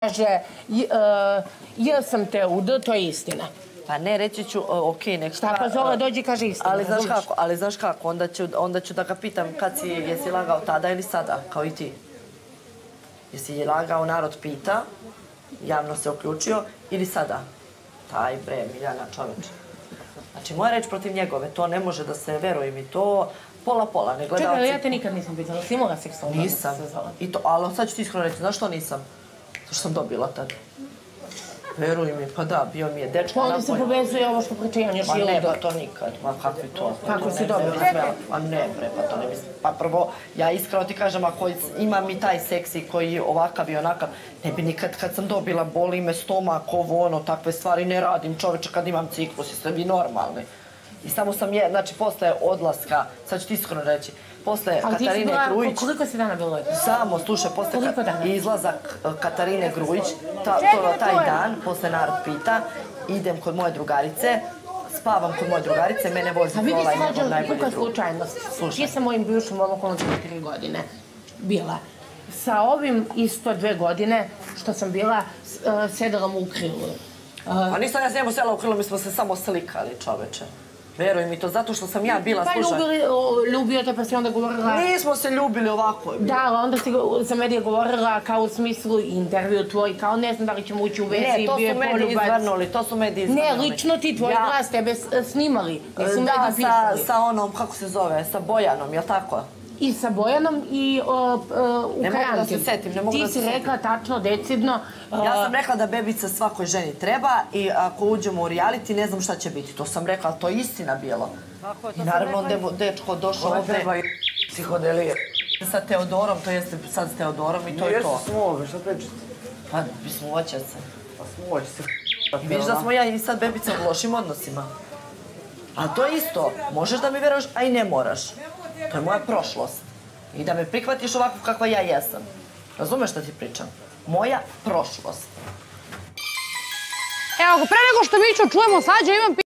kaže, ja sam te udo, to je istina. Pa ne, reći ću, okej, nek... Šta pa Zola dođe i kaže istina, ali znaš kako, ali znaš kako, onda ću, onda ću da ga pitam kad si, jesi lagao tada ili sada, kao i ti. Jesi je lagao, narod pita, javno se uključio, ili sada? Taj bre, Miljana čoveč. Znači, moja reč protiv njegove, to ne može da se, veruj mi, to pola-pola. Čekaj, ali ja te nikad nisam pitala, si imala seksualno? Nisam. I to, ali sad ću ti iskreno reći, znaš što nisam? To što sam dobila tad. Veruj mi, pa da, bio mi je dečko. Onda se povezuje ovo što pričajan još i ne, pa to nikad. Ma kakvi to? Kako si dobila sve? Pa ne, bre, pa to ne mislim. Pa prvo, ja iskreno ti kažem, ako ima mi taj seksi koji je ovakav i onakav, ne bi nikad kad sam dobila, boli me stomak, ovo, ono, takve stvari ne radim čoveče kad imam ciklus, jeste vi normalni. I samo sam je, znači, posle odlaska, sad ću ti iskreno reći, posle Ali Katarine bila, Grujić... Koliko si dana bilo odlaska? Samo, slušaj, posle dana? izlazak e, Katarine Grujić, ta, to, taj dan, posle narod pita, idem kod moje drugarice, spavam kod moje drugarice, mene vozi A vidi kola i se njegov najbolji drug. slučajnost. Slušaj. Ti sa mojim bivšim momkom za tri godine bila. Sa ovim isto dve godine što sam bila, e, sedela mu u krilu. Pa nisam ja s njemu sela u krilo, mi smo se samo slikali, čoveče. Veruj mi to, zato što sam ja bila, Pa slušaj. ljubili, o, ljubio te pa si onda govorila... Nismo se ljubili ovako. je bilo. Da, ali onda si za medije govorila kao u smislu intervju tvoj, kao ne znam da li ćemo ući u vezi, Ne, to bio je su mediji poljubac. izvrnuli, to su mediji Ne, izvrnuli. lično ti, tvoj Ja- glas, tebe snimali, nisu Da, mediji sa, pisali. sa onom, kako se zove, sa Bojanom, jel tako? I sa Bojanom i o, o, u Ne mogu da se setim, ne mogu Ti da se si setim. rekla tačno, decidno. Ja a, sam rekla da bebica svakoj ženi treba i ako uđemo u reality ne znam šta će biti. To sam rekla, to je istina bilo. I naravno onda je dečko došao ovde treba i psihodelije. sa Teodorom, to jeste sad s Teodorom i to je to. su smove, šta pričate? Pa bismo hoće se. Pa smoće se. I vidiš da smo ja i sad bebica u lošim odnosima. A to je isto. Možeš da mi veraš, a i ne moraš. To je moja prošlost. I da me prihvatiš ovako kakva ja jesam. Razumeš šta ti pričam? Moja prošlost. Evo, pre nego što Mićo čujemo, sađa, imam